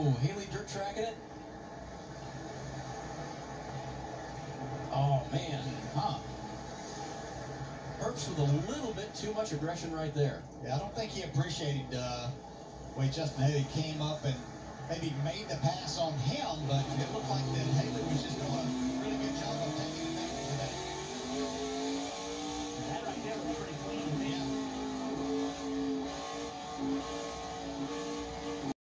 Oh, Haley dirt tracking it. Oh man, huh? Herbst with a little bit too much aggression right there. Yeah, I don't think he appreciated uh, way Justin Haley came up and maybe made the pass on him,